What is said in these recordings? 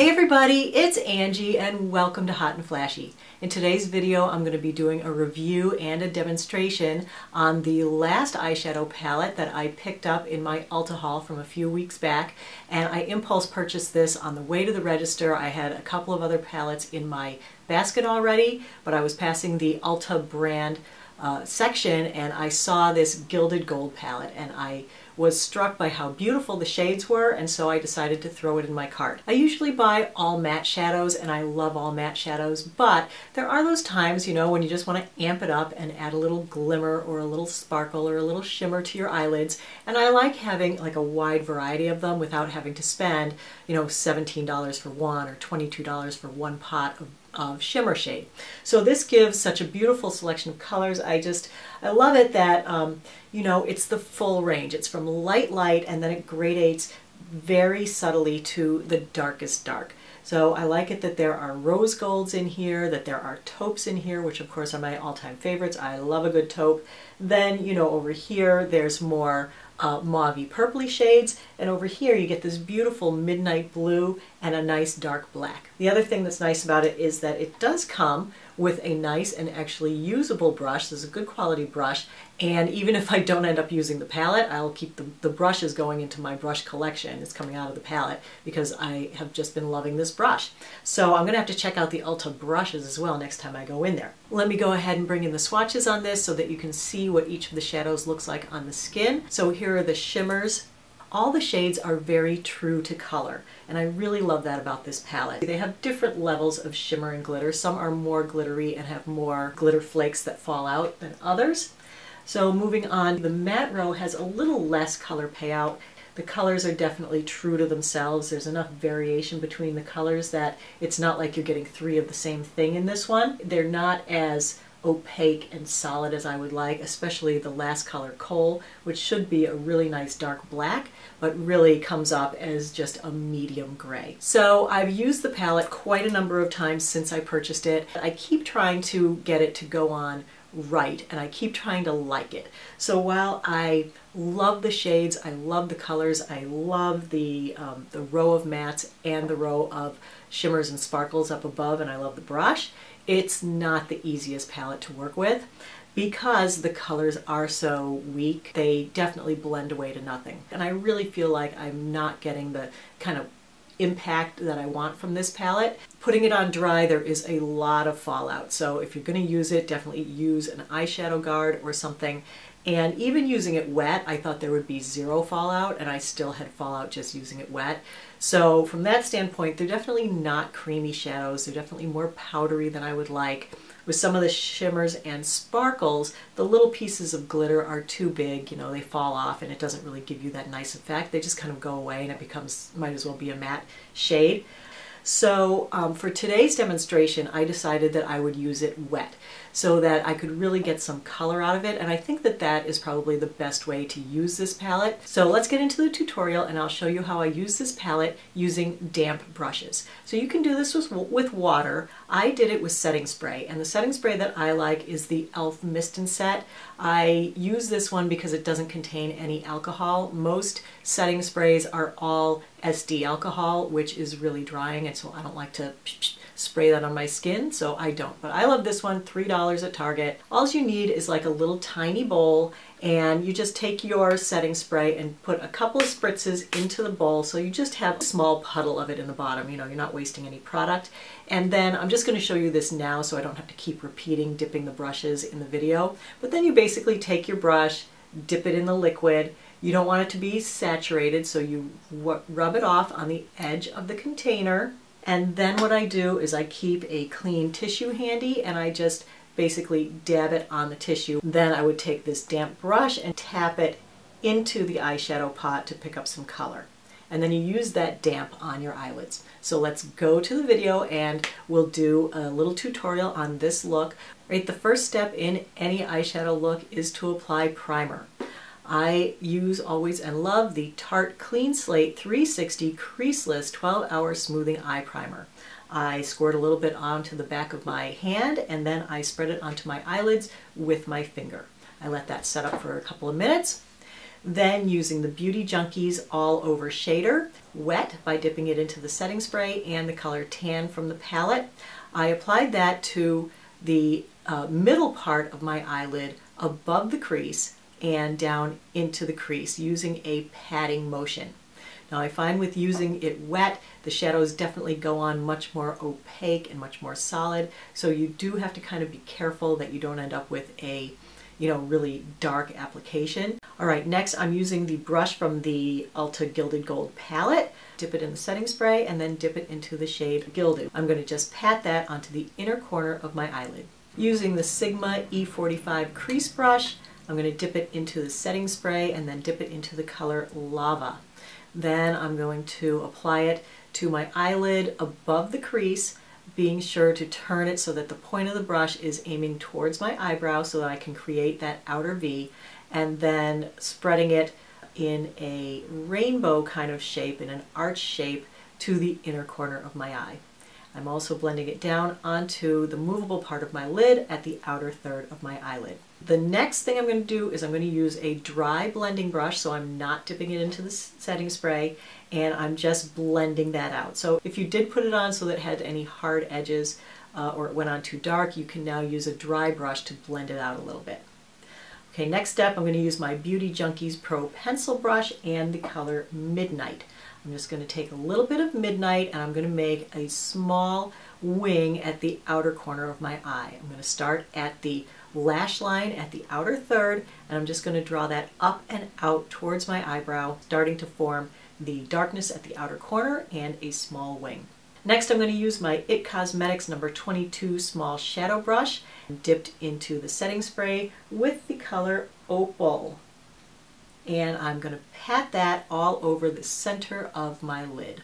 Hey everybody, it's Angie and welcome to Hot and Flashy. In today's video I'm going to be doing a review and a demonstration on the last eyeshadow palette that I picked up in my Ulta haul from a few weeks back and I impulse purchased this on the way to the register. I had a couple of other palettes in my basket already but I was passing the Ulta brand uh, section and I saw this gilded gold palette and I was struck by how beautiful the shades were and so I decided to throw it in my cart. I usually buy all matte shadows and I love all matte shadows but there are those times you know when you just want to amp it up and add a little glimmer or a little sparkle or a little shimmer to your eyelids and I like having like a wide variety of them without having to spend you know $17 for one or $22 for one pot of of shimmer shade. So this gives such a beautiful selection of colors. I just, I love it that, um, you know, it's the full range. It's from light light and then it gradates very subtly to the darkest dark. So I like it that there are rose golds in here, that there are taupes in here, which of course are my all-time favorites. I love a good taupe. Then, you know, over here there's more uh, mauvey purpley shades and over here you get this beautiful midnight blue and a nice dark black. The other thing that's nice about it is that it does come with a nice and actually usable brush. This is a good quality brush and even if I don't end up using the palette I'll keep the, the brushes going into my brush collection. It's coming out of the palette because I have just been loving this brush. So I'm going to have to check out the Ulta brushes as well next time I go in there. Let me go ahead and bring in the swatches on this so that you can see what each of the shadows looks like on the skin. So here are the shimmers all the shades are very true to color and I really love that about this palette. They have different levels of shimmer and glitter. Some are more glittery and have more glitter flakes that fall out than others. So moving on, the matte row has a little less color payout. The colors are definitely true to themselves. There's enough variation between the colors that it's not like you're getting three of the same thing in this one. They're not as opaque and solid as I would like, especially the last color, Coal, which should be a really nice dark black, but really comes up as just a medium gray. So I've used the palette quite a number of times since I purchased it. I keep trying to get it to go on right and I keep trying to like it. So while I love the shades, I love the colors, I love the, um, the row of mattes and the row of shimmers and sparkles up above and I love the brush, it's not the easiest palette to work with because the colors are so weak. They definitely blend away to nothing. And I really feel like I'm not getting the kind of impact that I want from this palette. Putting it on dry, there is a lot of fallout. So if you're going to use it, definitely use an eyeshadow guard or something. And even using it wet, I thought there would be zero fallout, and I still had fallout just using it wet. So from that standpoint, they're definitely not creamy shadows. They're definitely more powdery than I would like. With some of the shimmers and sparkles, the little pieces of glitter are too big, you know, they fall off and it doesn't really give you that nice effect. They just kind of go away and it becomes, might as well be a matte shade. So um, for today's demonstration, I decided that I would use it wet so that I could really get some color out of it. And I think that that is probably the best way to use this palette. So let's get into the tutorial and I'll show you how I use this palette using damp brushes. So you can do this with, with water. I did it with setting spray and the setting spray that I like is the e.l.f. Mist and Set. I use this one because it doesn't contain any alcohol. Most setting sprays are all SD alcohol, which is really drying and so I don't like to spray that on my skin, so I don't. But I love this one, $3 at Target. All you need is like a little tiny bowl and you just take your setting spray and put a couple of spritzes into the bowl so you just have a small puddle of it in the bottom. You know, you're not wasting any product. And then I'm just going to show you this now so I don't have to keep repeating dipping the brushes in the video. But then you basically take your brush, dip it in the liquid, you don't want it to be saturated, so you rub it off on the edge of the container and then what I do is I keep a clean tissue handy and I just basically dab it on the tissue. Then I would take this damp brush and tap it into the eyeshadow pot to pick up some color. And then you use that damp on your eyelids. So let's go to the video and we'll do a little tutorial on this look. Right, the first step in any eyeshadow look is to apply primer. I use always and love the Tarte Clean Slate 360 Creaseless 12 Hour Smoothing Eye Primer. I squirt a little bit onto the back of my hand and then I spread it onto my eyelids with my finger. I let that set up for a couple of minutes. Then using the Beauty Junkees All Over Shader, wet by dipping it into the setting spray and the color Tan from the palette. I applied that to the uh, middle part of my eyelid above the crease and down into the crease using a patting motion. Now I find with using it wet, the shadows definitely go on much more opaque and much more solid, so you do have to kind of be careful that you don't end up with a you know, really dark application. All right, next I'm using the brush from the Ulta Gilded Gold palette. Dip it in the setting spray and then dip it into the shade Gilded. I'm going to just pat that onto the inner corner of my eyelid. Using the Sigma E45 crease brush, I'm going to dip it into the setting spray and then dip it into the color Lava. Then I'm going to apply it to my eyelid above the crease being sure to turn it so that the point of the brush is aiming towards my eyebrow so that I can create that outer V and then spreading it in a rainbow kind of shape, in an arch shape to the inner corner of my eye. I'm also blending it down onto the movable part of my lid at the outer third of my eyelid. The next thing I'm going to do is I'm going to use a dry blending brush, so I'm not dipping it into the setting spray, and I'm just blending that out. So if you did put it on so that it had any hard edges uh, or it went on too dark, you can now use a dry brush to blend it out a little bit. Okay, next step, I'm going to use my Beauty Junkees Pro Pencil Brush and the color Midnight. I'm just going to take a little bit of Midnight and I'm going to make a small wing at the outer corner of my eye. I'm going to start at the lash line at the outer third and I'm just going to draw that up and out towards my eyebrow, starting to form the darkness at the outer corner and a small wing. Next I'm going to use my IT Cosmetics number 22 small shadow brush dipped into the setting spray with the color Opal and I'm going to pat that all over the center of my lid.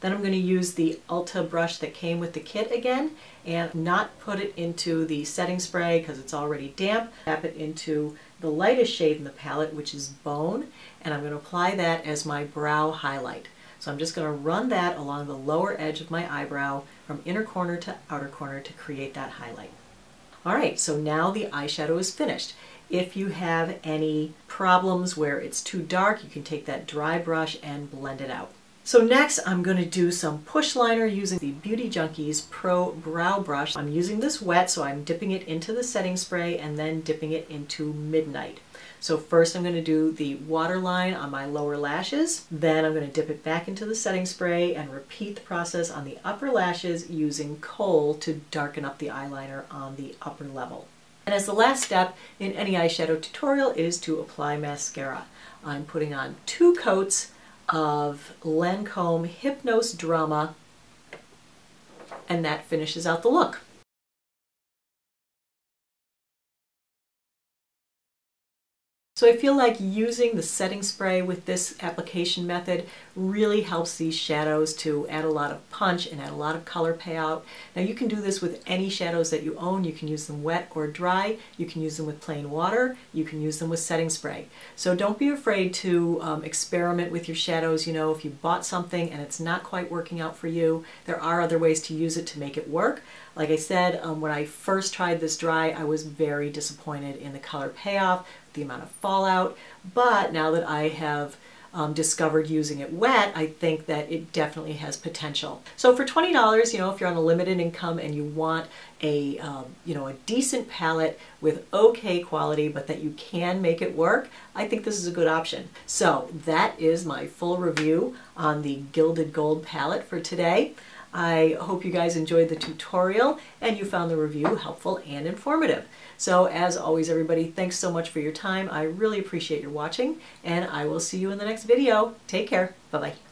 Then I'm going to use the Ulta brush that came with the kit again and not put it into the setting spray because it's already damp. Tap it into the lightest shade in the palette, which is Bone, and I'm going to apply that as my brow highlight. So I'm just going to run that along the lower edge of my eyebrow from inner corner to outer corner to create that highlight. All right, so now the eyeshadow is finished. If you have any problems where it's too dark, you can take that dry brush and blend it out. So next I'm going to do some push liner using the Beauty Junkees Pro Brow Brush. I'm using this wet so I'm dipping it into the setting spray and then dipping it into Midnight. So first I'm going to do the waterline on my lower lashes, then I'm going to dip it back into the setting spray and repeat the process on the upper lashes using kohl to darken up the eyeliner on the upper level. And as the last step in any eyeshadow tutorial is to apply mascara. I'm putting on two coats of Lancome Hypnose Drama and that finishes out the look. So I feel like using the setting spray with this application method really helps these shadows to add a lot of punch and add a lot of color payout. Now you can do this with any shadows that you own. You can use them wet or dry. You can use them with plain water. You can use them with setting spray. So don't be afraid to um, experiment with your shadows. You know, if you bought something and it's not quite working out for you, there are other ways to use it to make it work. Like I said, um, when I first tried this dry, I was very disappointed in the color payoff the amount of fallout. But now that I have um, discovered using it wet, I think that it definitely has potential. So for $20, you know, if you're on a limited income and you want a, um, you know, a decent palette with okay quality, but that you can make it work, I think this is a good option. So that is my full review on the Gilded Gold palette for today. I hope you guys enjoyed the tutorial and you found the review helpful and informative. So as always, everybody, thanks so much for your time. I really appreciate your watching, and I will see you in the next video. Take care. Bye-bye.